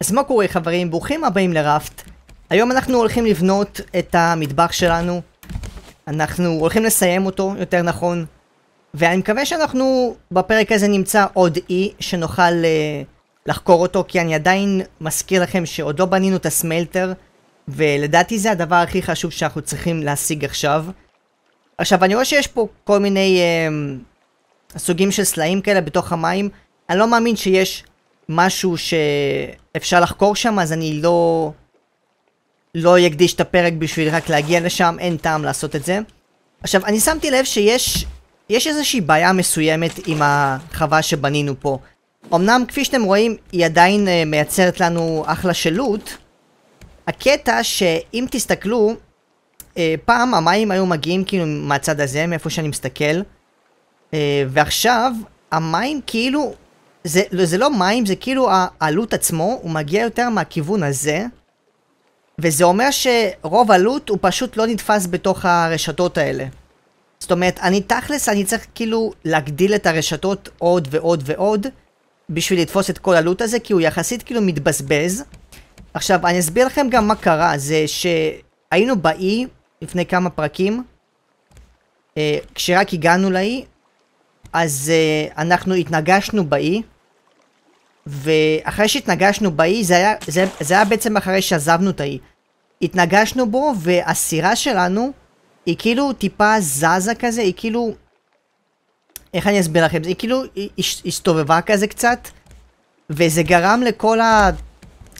אז מה קורה חברים? ברוכים הבאים לראפט. היום אנחנו הולכים לבנות את המטבח שלנו. אנחנו הולכים לסיים אותו, יותר נכון. ואני מקווה שאנחנו בפרק הזה נמצא עוד אי שנוכל uh, לחקור אותו, כי אני עדיין מזכיר לכם שעוד לא בנינו את הסמלטר, ולדעתי זה הדבר הכי חשוב שאנחנו צריכים להשיג עכשיו. עכשיו, אני רואה שיש פה כל מיני uh, סוגים של סלעים כאלה בתוך המים. אני לא מאמין שיש משהו שאפשר לחקור שם, אז אני לא... לא אקדיש את הפרק בשביל רק להגיע לשם, אין טעם לעשות את זה. עכשיו, אני שמתי לב שיש יש איזושהי בעיה מסוימת עם החווה שבנינו פה. אמנם, כפי שאתם רואים, היא עדיין uh, מייצרת לנו אחלה של לוט. הקטע שאם תסתכלו, uh, פעם המים היו מגיעים כאילו מהצד הזה, מאיפה שאני מסתכל. Uh, ועכשיו, המים כאילו זה, זה לא מים, זה כאילו העלות עצמו, הוא מגיע יותר מהכיוון הזה. וזה אומר שרוב הלוט הוא פשוט לא נתפס בתוך הרשתות האלה. זאת אומרת, אני תכלס, אני צריך כאילו להגדיל את הרשתות עוד ועוד ועוד בשביל לתפוס את כל הלוט הזה, כי הוא יחסית כאילו מתבזבז. עכשיו, אני אסביר לכם גם מה קרה, זה שהיינו באי לפני כמה פרקים, אה, כשרק הגענו לאי, אז uh, אנחנו התנגשנו באי, ואחרי שהתנגשנו באי, זה היה, זה, זה היה בעצם אחרי שעזבנו את האי. התנגשנו בו, והסירה שלנו, היא כאילו טיפה זזה כזה, היא כאילו... איך אני אסביר לכם? היא כאילו הסתובבה כזה קצת, וזה גרם לכל ה...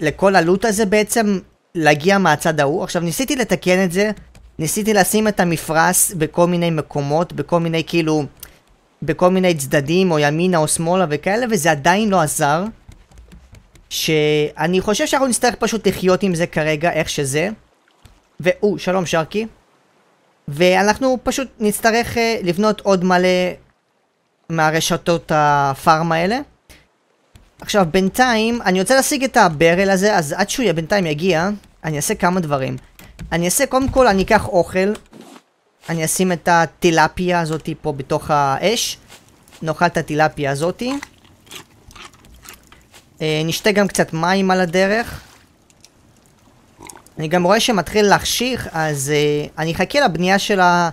לכל הלוט הזה בעצם להגיע מהצד ההוא. עכשיו ניסיתי לתקן את זה, ניסיתי לשים את המפרש בכל מיני מקומות, בכל מיני כאילו... בכל מיני צדדים, או ימינה או שמאלה וכאלה, וזה עדיין לא עזר. שאני חושב שאנחנו נצטרך פשוט לחיות עם זה כרגע, איך שזה. ואו, שלום שרקי. ואנחנו פשוט נצטרך uh, לבנות עוד מלא מהרשתות הפארם האלה. עכשיו, בינתיים, אני רוצה להשיג את הברל הזה, אז עד שהוא בינתיים יגיע, אני אעשה כמה דברים. אני אעשה, קודם כל, אני אקח אוכל, אני אשים את הטילפיה הזאתי פה בתוך האש. נאכל את הטילפיה הזאתי. אה, נשתה גם קצת מים על הדרך. אני גם רואה שמתחיל להחשיך, אז אה, אני אחכה לבנייה של, ה...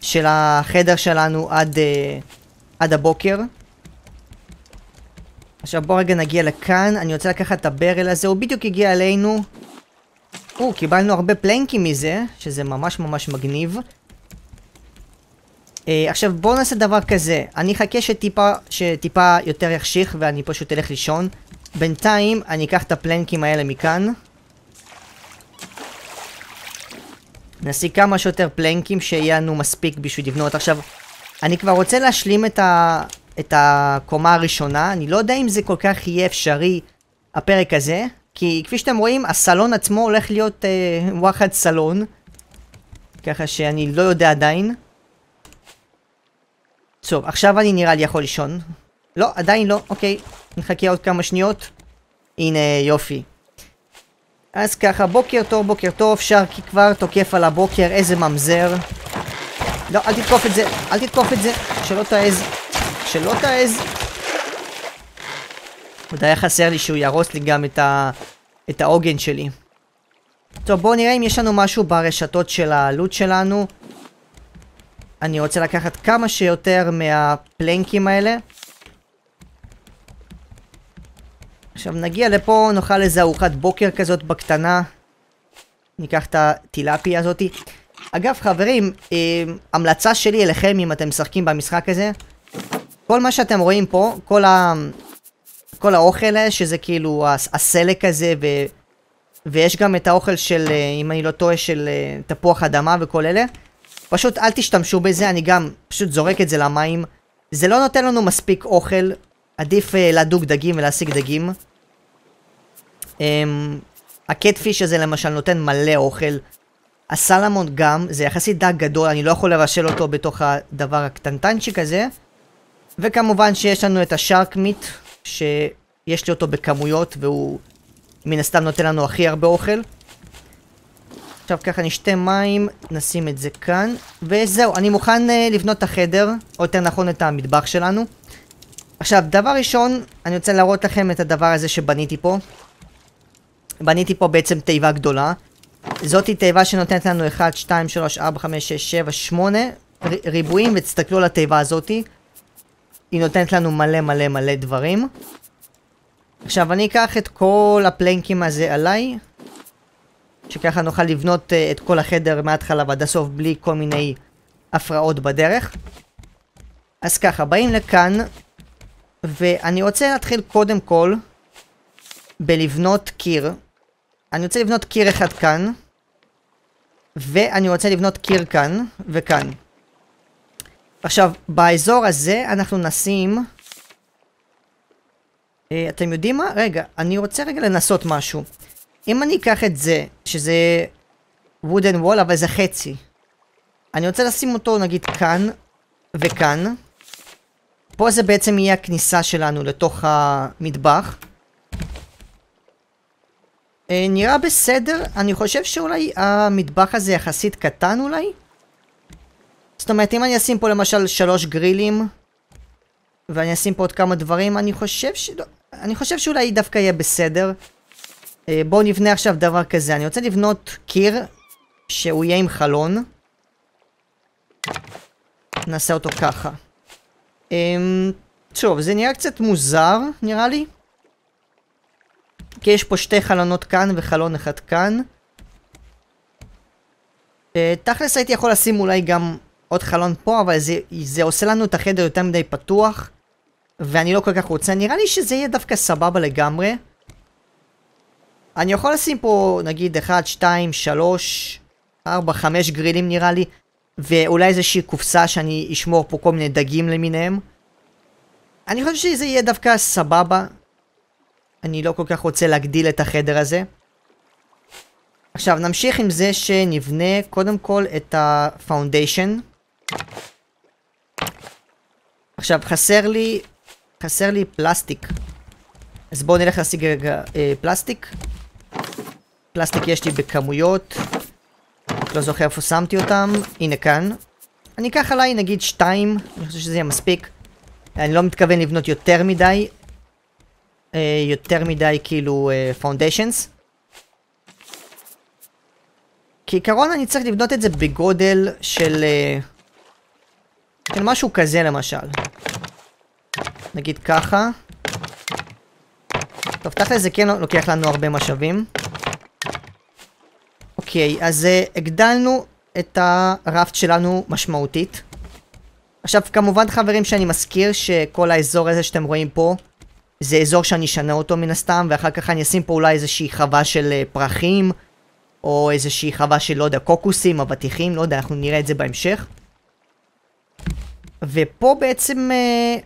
של החדר שלנו עד, אה, עד הבוקר. עכשיו בואו רגע נגיע לכאן, אני רוצה לקחת את הברל הזה, הוא בדיוק הגיע אלינו. או, קיבלנו הרבה פלנקים מזה, שזה ממש ממש מגניב. Uh, עכשיו בואו נעשה דבר כזה, אני אחכה שטיפה, שטיפה יותר יחשיך ואני פשוט אלך לישון. בינתיים אני אקח את הפלנקים האלה מכאן. נשיג כמה שיותר פלנקים שיהיה לנו מספיק בשביל לבנות. עכשיו, אני כבר רוצה להשלים את, ה... את הקומה הראשונה, אני לא יודע אם זה כל כך יהיה אפשרי הפרק הזה, כי כפי שאתם רואים, הסלון עצמו הולך להיות אה, וואחד סלון. ככה שאני לא יודע עדיין. טוב, עכשיו אני נראה לי יכול לישון. לא, עדיין לא, אוקיי. נחכה עוד כמה שניות. הנה, יופי. אז ככה, בוקר טוב, בוקר טוב, שרקי כבר תוקף על הבוקר, איזה ממזר. לא, אל תתקוף את זה, אל תתקוף את זה, שלא תעז. שלא תעז. עוד היה חסר לי שהוא יהרוס לי גם את, ה... את העוגן שלי. טוב, בואו נראה אם יש לנו משהו ברשתות של הלוט שלנו. אני רוצה לקחת כמה שיותר מהפלנקים האלה. עכשיו נגיע לפה, נאכל איזה ארוחת בוקר כזאת בקטנה. ניקח את הטילפיה הזאתי. אגב חברים, אה, המלצה שלי אליכם אם אתם משחקים במשחק הזה, כל מה שאתם רואים פה, כל, ה... כל האוכל שזה כאילו הסלק הזה ו... ויש גם את האוכל של, אה, אם אני לא טועה, של אה, תפוח אדמה וכל אלה. פשוט אל תשתמשו בזה, אני גם פשוט זורק את זה למים. זה לא נותן לנו מספיק אוכל, עדיף uh, לדוג דגים ולהשיג דגים. Um, הקטפיש הזה למשל נותן מלא אוכל. הסלמון גם, זה יחסית דג גדול, אני לא יכול לבשל אותו בתוך הדבר הקטנטנצ'יק הזה. וכמובן שיש לנו את השארק מיט, שיש לי אותו בכמויות והוא מן הסתם נותן לנו הכי הרבה אוכל. עכשיו ככה נשתה מים, נשים את זה כאן, וזהו, אני מוכן uh, לבנות את החדר, או יותר נכון את המטבח שלנו. עכשיו, דבר ראשון, אני רוצה להראות לכם את הדבר הזה שבניתי פה. בניתי פה בעצם תיבה גדולה. זאתי תיבה שנותנת לנו 1, 2, 3, 4, 5, 6, 7, 8 ריבועים, ותסתכלו על התיבה הזאתי. היא נותנת לנו מלא מלא מלא דברים. עכשיו אני אקח את כל הפלנקים הזה עליי, שככה נוכל לבנות uh, את כל החדר מההתחלה ועד הסוף בלי כל מיני הפרעות בדרך. אז ככה, באים לכאן, ואני רוצה להתחיל קודם כל בלבנות קיר. אני רוצה לבנות קיר אחד כאן, ואני רוצה לבנות קיר כאן וכאן. עכשיו, באזור הזה אנחנו נשים... אה, אתם יודעים מה? רגע, אני רוצה רגע לנסות משהו. אם אני אקח את זה, שזה wooden wall, אבל זה חצי. אני רוצה לשים אותו נגיד כאן וכאן. פה זה בעצם יהיה הכניסה שלנו לתוך המטבח. אה, נראה בסדר, אני חושב שאולי המטבח הזה יחסית קטן אולי? זאת אומרת, אם אני אשים פה למשל שלוש גרילים, ואני אשים פה עוד כמה דברים, אני חושב ש... אני חושב שאולי דווקא יהיה בסדר. אה, בואו נבנה עכשיו דבר כזה. אני רוצה לבנות קיר שהוא יהיה עם חלון. נעשה אותו ככה. אמ, שוב, זה נראה קצת מוזר, נראה לי. כי יש פה שתי חלונות כאן וחלון אחד כאן. אה, תכלס הייתי יכול לשים אולי גם עוד חלון פה, אבל זה, זה עושה לנו את החדר יותר מדי פתוח. ואני לא כל כך רוצה, נראה לי שזה יהיה דווקא סבבה לגמרי. אני יכול לשים פה נגיד 1, 2, 3, 4, 5 גרילים נראה לי. ואולי איזושהי קופסה שאני אשמור פה כל מיני דגים למיניהם. אני חושב שזה יהיה דווקא סבבה. אני לא כל כך רוצה להגדיל את החדר הזה. עכשיו נמשיך עם זה שנבנה קודם כל את הפאונדיישן. עכשיו חסר לי, חסר לי פלסטיק. אז בואו נלך להשיג רגע אה, פלסטיק. פלסטיק יש לי בכמויות. לא זוכר איפה שמתי אותם. הנה כאן. אני אקח עליי נגיד שתיים, אני חושב שזה יהיה מספיק. אני לא מתכוון לבנות יותר מדי. אה, יותר מדי כאילו foundations. אה, כעיקרון אני צריך לבנות את זה בגודל של... אה, של משהו כזה למשל. נגיד ככה. טוב, תכל'ס זה כן לוקח לנו הרבה משאבים. אוקיי, אז uh, הגדלנו את הרפט שלנו משמעותית. עכשיו, כמובן חברים שאני מזכיר שכל האזור הזה שאתם רואים פה זה אזור שאני אשנה אותו מן הסתם, ואחר כך אני אשים פה אולי איזושהי חווה של uh, פרחים, או איזושהי חווה של, לא יודע, קוקוסים, אבטיחים, לא יודע, אנחנו נראה את זה בהמשך. ופה בעצם uh,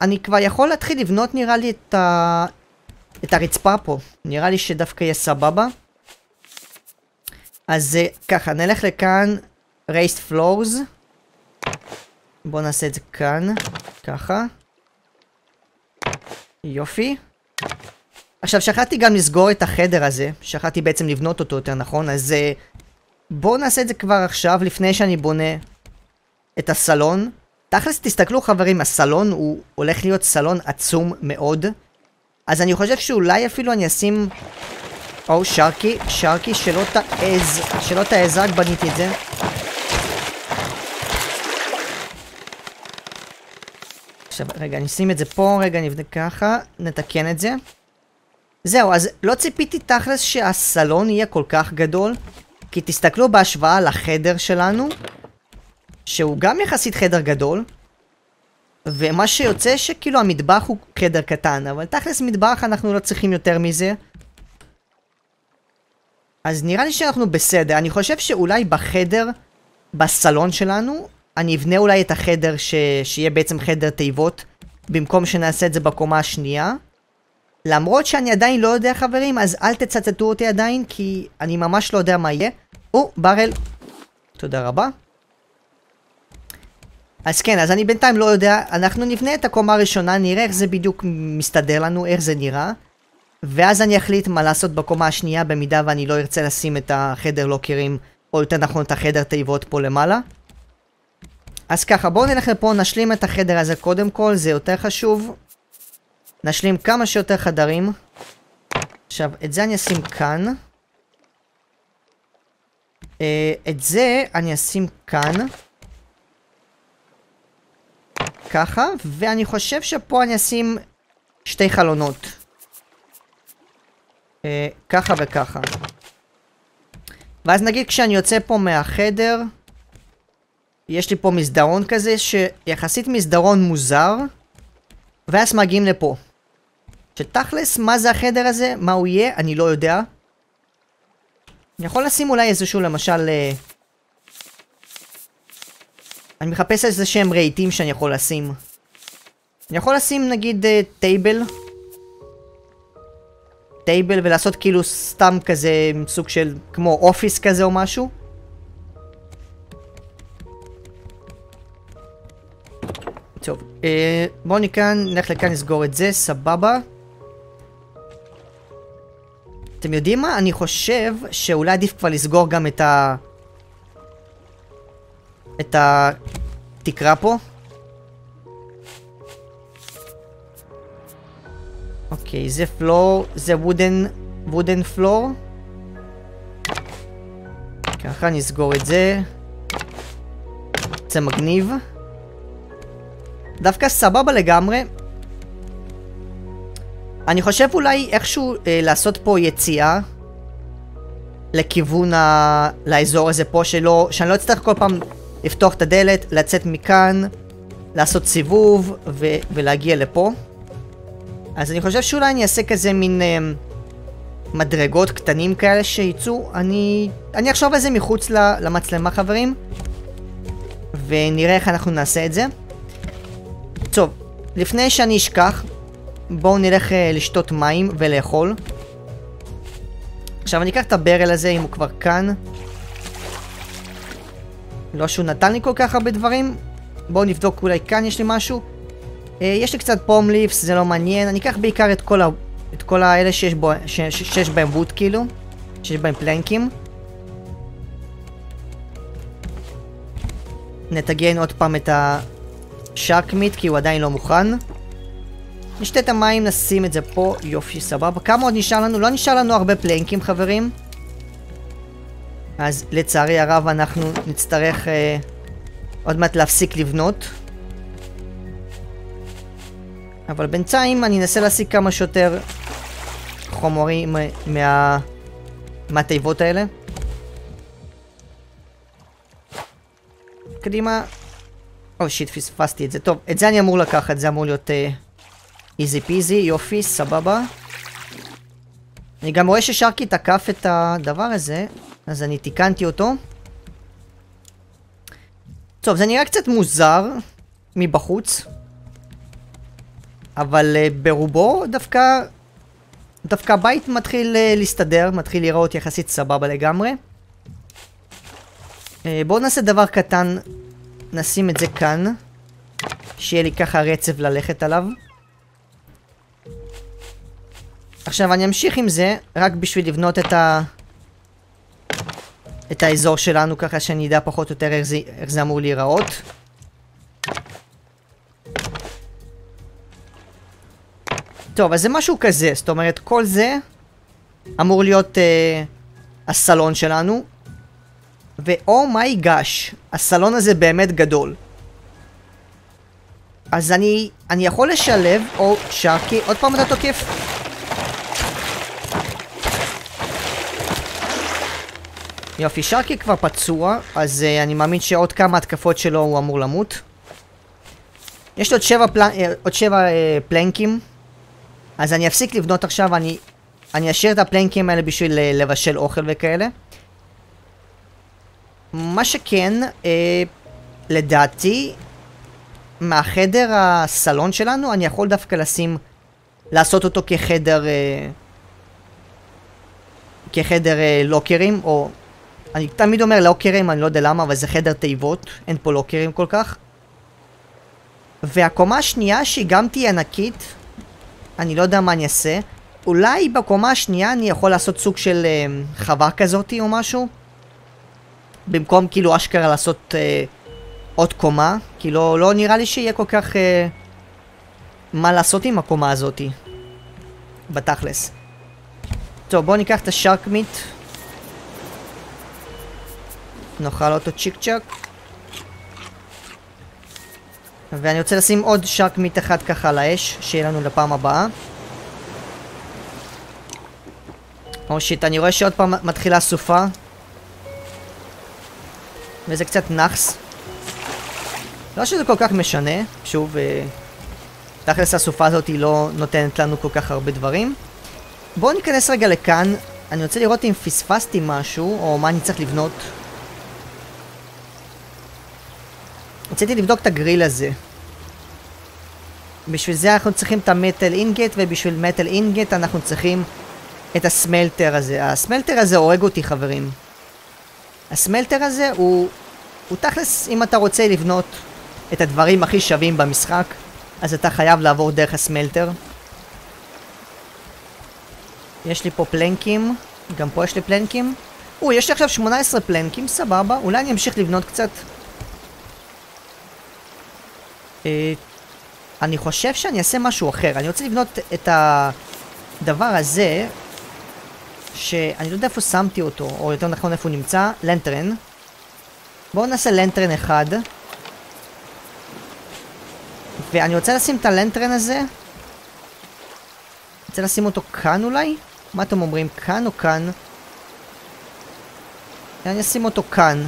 אני כבר יכול להתחיל לבנות נראה לי את, ה... את הרצפה פה. נראה לי שדווקא יהיה סבבה. אז ככה, נלך לכאן, raised floors. בואו נעשה את זה כאן, ככה. יופי. עכשיו, שכחתי גם לסגור את החדר הזה, שכחתי בעצם לבנות אותו יותר נכון, אז uh, בואו נעשה את זה כבר עכשיו, לפני שאני בונה את הסלון. תכלס, תסתכלו חברים, הסלון הוא הולך להיות סלון עצום מאוד. אז אני חושב שאולי אפילו אני אשים או, שרקי, שרקי, שלא תעז, שלא תעז, רק בניתי את זה. עכשיו, רגע, אני אשים את זה פה, רגע, נבנה ככה, נתקן את זה. זהו, אז לא ציפיתי תכלס שהסלון יהיה כל כך גדול, כי תסתכלו בהשוואה לחדר שלנו, שהוא גם יחסית חדר גדול, ומה שיוצא שכאילו המטבח הוא חדר קטן, אבל תכלס מטבח אנחנו לא צריכים יותר מזה. אז נראה לי שאנחנו בסדר. אני חושב שאולי בחדר, בסלון שלנו, אני אבנה אולי את החדר ש... שיהיה בעצם חדר תיבות, במקום שנעשה את זה בקומה השנייה. למרות שאני עדיין לא יודע חברים, אז אל תצטטו אותי עדיין, כי אני ממש לא יודע מה יהיה. או, ברל. תודה רבה. אז כן, אז אני בינתיים לא יודע, אנחנו נבנה את הקומה הראשונה, נראה איך זה בדיוק מסתדר לנו, איך זה נראה. ואז אני אחליט מה לעשות בקומה השנייה במידה ואני לא ארצה לשים את החדר לוקרים, או יותר נכון את החדר תיבות פה למעלה. אז ככה, בואו נלך לפה, נשלים את החדר הזה קודם כל, זה יותר חשוב. נשלים כמה שיותר חדרים. עכשיו, את זה אני אשים כאן. אה, את זה אני אשים כאן. ככה, ואני חושב שפה אני אשים שתי חלונות. אה, ככה וככה. ואז נגיד כשאני יוצא פה מהחדר, יש לי פה מסדרון כזה, שיחסית מסדרון מוזר, ואז מגיעים לפה. שתכלס, מה זה החדר הזה? מה הוא יהיה? אני לא יודע. אני יכול לשים אולי איזשהו למשל... אה... אני מחפש איזה שהם רהיטים שאני יכול לשים. אני יכול לשים נגיד אה, טייבל. טייבל ולעשות כאילו סתם כזה סוג של כמו אופיס כזה או משהו. טוב, אה, בואו נכאן, נלך לכאן נסגור את זה, סבבה. אתם יודעים מה? אני חושב שאולי עדיף כבר לסגור גם את ה... את התקרה פה. אוקיי, זה פלור, זה וודן, וודן פלור. ככה נסגור את זה. זה מגניב. דווקא סבבה לגמרי. אני חושב אולי איכשהו אה, לעשות פה יציאה לכיוון ה... לאזור הזה פה, שלא... שאני לא אצטרך כל פעם לפתוח את הדלת, לצאת מכאן, לעשות סיבוב ו... ולהגיע לפה. אז אני חושב שאולי אני אעשה כזה מין אה, מדרגות קטנים כאלה שיצאו. אני... אני אחשוב על זה מחוץ למצלמה חברים, ונראה איך אנחנו נעשה את זה. טוב, לפני שאני אשכח, בואו נלך uh, לשתות מים ולאכול. עכשיו אני אקח את הברל הזה אם הוא כבר כאן. לא שהוא נתן לי כל כך הרבה דברים. בואו נבדוק אולי כאן יש לי משהו. Uh, יש לי קצת פום ליפס, זה לא מעניין. אני אקח בעיקר את כל, ה... את כל האלה שיש, בו... ש... ש... שיש בהם בוט כאילו. שיש בהם פלנקים. נטגן עוד פעם את השארק מיט כי הוא עדיין לא מוכן. נשתה את המים, נשים את זה פה, יופי, סבבה. כמה עוד נשאר לנו? לא נשאר לנו הרבה פלנקים, חברים. אז לצערי הרב אנחנו נצטרך אה, עוד מעט להפסיק לבנות. אבל בינתיים אני אנסה להשיג כמה שיותר חומרים אה, מה... מהתיבות האלה. קדימה. או שיט, פספסתי את זה. טוב, את זה אני אמור לקחת, זה אמור להיות... איזי פיזי, יופי, סבבה. אני גם רואה ששרקי תקף את הדבר הזה, אז אני תיקנתי אותו. טוב, זה נראה קצת מוזר מבחוץ, אבל uh, ברובו דווקא, דווקא הבית מתחיל uh, להסתדר, מתחיל להיראות יחסית סבבה לגמרי. Uh, בואו נעשה דבר קטן, נשים את זה כאן, שיהיה לי ככה רצף ללכת עליו. עכשיו אני אמשיך עם זה, רק בשביל לבנות את ה... את האזור שלנו ככה שאני אדע פחות או יותר איך זה, איך זה אמור להיראות. טוב, אז זה משהו כזה, זאת אומרת כל זה אמור להיות אה, הסלון שלנו. ואומייגש, הסלון הזה באמת גדול. אז אני, אני יכול לשלב, או שרקי, עוד פעם אתה תוקף? יופי, שרקי כבר פצוע, אז uh, אני מאמין שעוד כמה התקפות שלו הוא אמור למות. יש לי עוד שבע, פל... uh, עוד שבע uh, פלנקים, אז אני אפסיק לבנות עכשיו, אני, אני אשאיר את הפלנקים האלה בשביל uh, לבשל אוכל וכאלה. מה שכן, uh, לדעתי, מהחדר הסלון שלנו, אני יכול דווקא לשים, לעשות אותו כחדר, uh, כחדר uh, לוקרים, או אני תמיד אומר לוקרים, אני לא יודע למה, אבל זה חדר תיבות, אין פה לוקרים כל כך. והקומה השנייה, שהיא גם תהיה ענקית, אני לא יודע מה אני אעשה. אולי בקומה השנייה אני יכול לעשות סוג של אה, חווה כזאתי או משהו. במקום כאילו אשכרה לעשות אה, עוד קומה. כי לא, לא נראה לי שיהיה כל כך אה, מה לעשות עם הקומה הזאתי. בתכלס. טוב, בואו ניקח את השארק מיט. נאכל אותו צ'יק צ'אק. ואני רוצה לשים עוד שארק מיט אחד ככה על האש, שיהיה לנו לפעם הבאה. או שיט, אני רואה שעוד פעם מתחילה סופה. וזה קצת נאחס. לא שזה כל כך משנה, שוב, אה, תכלס הסופה הזאת היא לא נותנת לנו כל כך הרבה דברים. בואו ניכנס רגע לכאן, אני רוצה לראות אם פספסתי משהו, או מה אני צריך לבנות. רציתי לבדוק את הגריל הזה. בשביל זה אנחנו צריכים את המטל אינגט, ובשביל מטל אינגט אנחנו צריכים את הסמלטר הזה. הסמלטר הזה הורג אותי חברים. הסמלטר הזה הוא, הוא תכלס, אם אתה רוצה לבנות את הדברים הכי שווים במשחק, אז אתה חייב לעבור דרך הסמלטר. יש לי פה פלנקים, גם פה יש לי פלנקים. או, יש לי עכשיו 18 פלנקים, סבבה. אולי אני אמשיך לבנות קצת. אה, אני חושב שאני אעשה משהו אחר. אני רוצה לבנות את הדבר הזה, שאני לא יודע איפה שמתי אותו, או יותר נכון איפה הוא נמצא, לנטרן. בואו נעשה לנטרן אחד. ואני רוצה לשים את הלנטרן הזה. רוצה לשים אותו כאן אולי? מה אתם אומרים? כאן או כאן? אני אשים אותו כאן.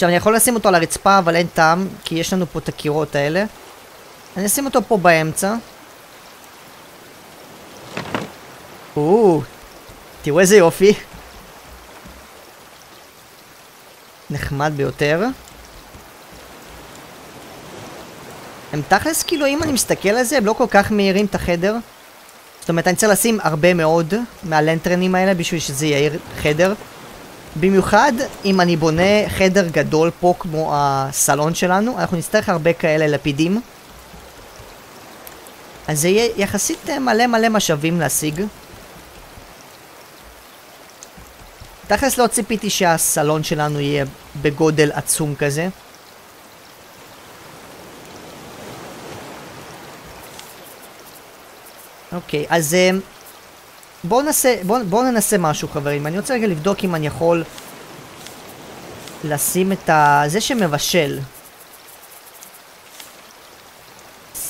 עכשיו אני יכול לשים אותו על הרצפה אבל אין טעם כי יש לנו פה את הקירות האלה. אני אשים אותו פה באמצע. או, תראו איזה יופי. נחמד ביותר. הם תכלס כאילו אם אני מסתכל על זה הם לא כל כך מהירים את החדר. זאת אומרת אני צריך לשים הרבה מאוד מהלנטרנים האלה בשביל שזה יאיר חדר. במיוחד אם אני בונה חדר גדול פה כמו הסלון שלנו, אנחנו נצטרך הרבה כאלה לפידים. אז זה יהיה יחסית מלא מלא משאבים להשיג. תכלס לא ציפיתי שהסלון שלנו יהיה בגודל עצום כזה. אוקיי, אז אה, בואו ננסה, בואו בוא ננסה משהו חברים. אני רוצה רגע לבדוק אם אני יכול לשים את ה... זה שמבשל.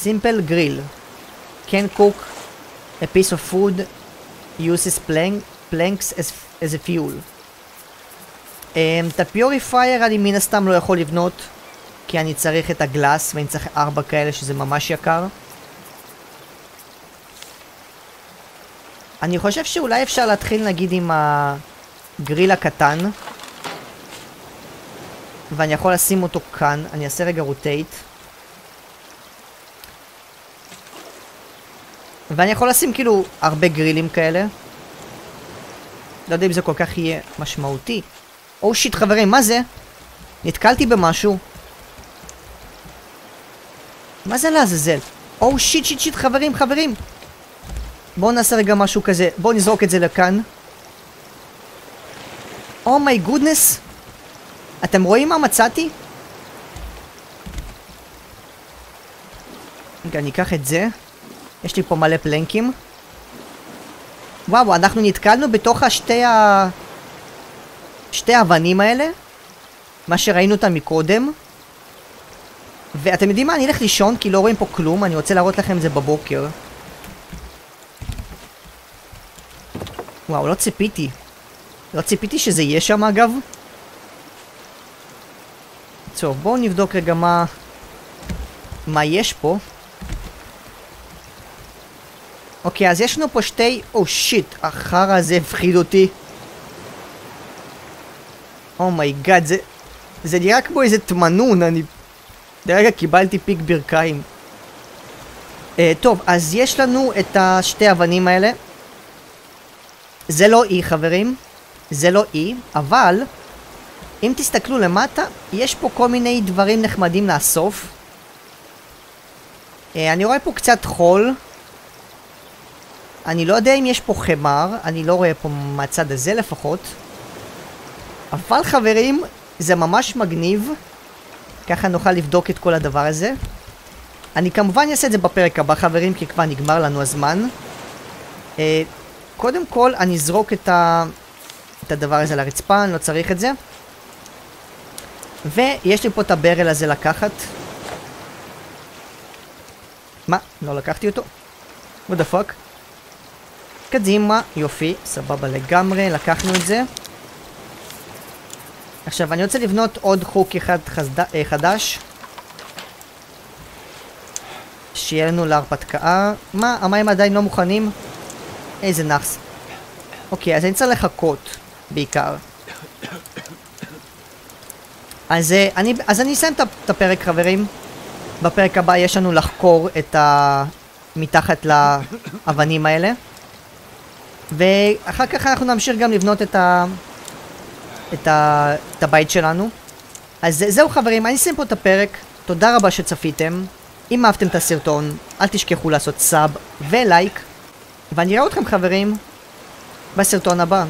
simple grill. can cook a piece of food uses plank, planks as, as a fuel. Um, את הפיוריפייר אני מן הסתם לא יכול לבנות כי אני צריך את הגלאס ואני צריך ארבע כאלה שזה ממש יקר. אני חושב שאולי אפשר להתחיל נגיד עם הגריל הקטן. ואני יכול לשים אותו כאן, אני אעשה רגע רוטייט. ואני יכול לשים כאילו הרבה גרילים כאלה. לא יודע אם זה כל כך יהיה משמעותי. או oh שיט חברים, מה זה? נתקלתי במשהו. מה זה לעזאזל? oh shit shit shit חברים חברים בואו נעשה רגע משהו כזה, בואו נזרוק את זה לכאן. oh my oh goodness! אתם רואים מה מצאתי? רגע, אני אקח את זה. יש לי פה מלא פלנקים. וואו, אנחנו נתקלנו בתוך השתי ה... שתי האבנים האלה. מה שראינו אותם מקודם. ואתם יודעים מה? אני אלך לישון כי לא רואים פה כלום, אני רוצה להראות לכם את זה בבוקר. וואו, לא ציפיתי. לא ציפיתי שזה יהיה שם אגב. טוב, בואו נבדוק רגע מה... מה יש פה. אוקיי, אז יש לנו פה שתי... או שיט, החרא הזה הפחיד אותי. oh my god, oh זה... זה נראה כמו איזה תמנון, אני... לרגע קיבלתי פיק ברכיים. Uh, טוב, אז יש לנו את השתי אבנים האלה. זה לא אי חברים, זה לא אי, אבל אם תסתכלו למטה, יש פה כל מיני דברים נחמדים לאסוף. אה, אני רואה פה קצת חול. אני לא יודע אם יש פה חמר, אני לא רואה פה מהצד הזה לפחות. אבל חברים, זה ממש מגניב. ככה נוכל לבדוק את כל הדבר הזה. אני כמובן אעשה את זה בפרק הבא חברים, כי כבר נגמר לנו הזמן. קודם כל, אני אזרוק את, ה... את הדבר הזה לרצפה, אני לא צריך את זה. ויש לי פה את הברל הזה לקחת. מה? לא לקחתי אותו? what the fuck? קדימה, יופי, סבבה לגמרי, לקחנו את זה. עכשיו, אני רוצה לבנות עוד חוק אחד חסד... אה, חדש. שיהיה לנו להרפתקה. מה, המים עדיין לא מוכנים? איזה נאחס. אוקיי, אז אני צריך לחכות, בעיקר. אז, אה, אני, אז אני אסיים את הפרק, חברים. בפרק הבא יש לנו לחקור את ה... מתחת לאבנים האלה. ואחר כך אנחנו נמשיך גם לבנות את, ה... את, ה... את הבית שלנו. אז זהו חברים, אני אסיים פה את הפרק. תודה רבה שצפיתם. אם אהבתם את הסרטון, אל תשכחו לעשות סאב ולייק. ואני אראה אתכם חברים בסרטון הבא.